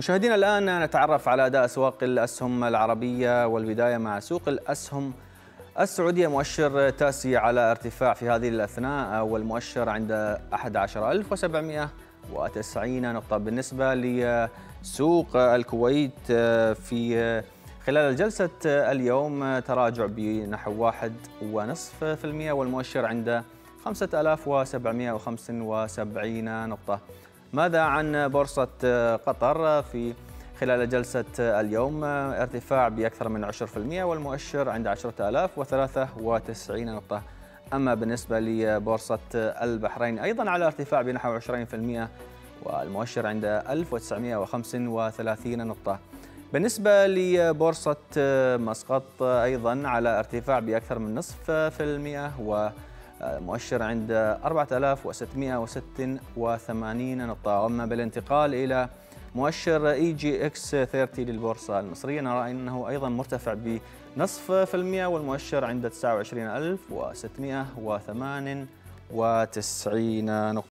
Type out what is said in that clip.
مشاهدينا الآن نتعرف على أداء أسواق الأسهم العربية والبداية مع سوق الأسهم السعودية. مؤشر تأسي على ارتفاع في هذه الأثناء والمؤشر عند 11790 نقطة بالنسبة لسوق الكويت. في خلال جلسة اليوم تراجع بنحو واحد ونصف في المئة والمؤشر عند 5775 نقطة. ماذا عن بورصة قطر في خلال جلسة اليوم؟ ارتفاع بأكثر من 10% والمؤشر عند 10093 نقطة. أما بالنسبة لبورصة البحرين أيضا على ارتفاع بنحو 20% والمؤشر عند 1935 نقطة. بالنسبة لبورصة مسقط أيضا على ارتفاع بأكثر من نصف في المئة ومؤشر عند 4686 نقطة. أما بالانتقال إلى مؤشر EGX 30 للبورصة المصرية نرى أنه أيضا مرتفع بنصف في المئة والمؤشر عند 29698 نقطة.